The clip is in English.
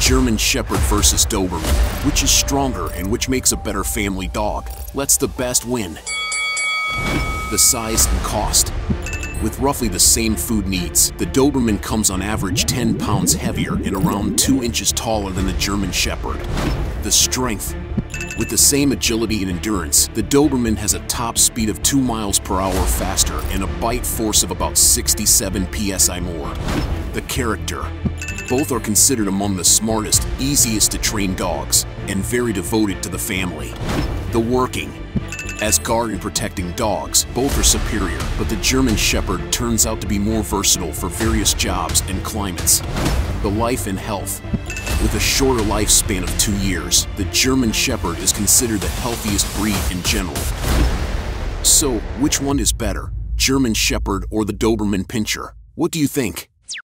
German Shepherd versus Doberman. Which is stronger and which makes a better family dog? Let's the best win. The size and cost. With roughly the same food needs, the Doberman comes on average 10 pounds heavier and around 2 inches taller than the German Shepherd. The strength. With the same agility and endurance, the Doberman has a top speed of 2 miles per hour faster and a bite force of about 67 psi more. The character. Both are considered among the smartest, easiest to train dogs, and very devoted to the family. The working. As guard and protecting dogs, both are superior, but the German Shepherd turns out to be more versatile for various jobs and climates. The life and health. With a shorter lifespan of two years, the German Shepherd is considered the healthiest breed in general. So, which one is better, German Shepherd or the Doberman Pinscher? What do you think?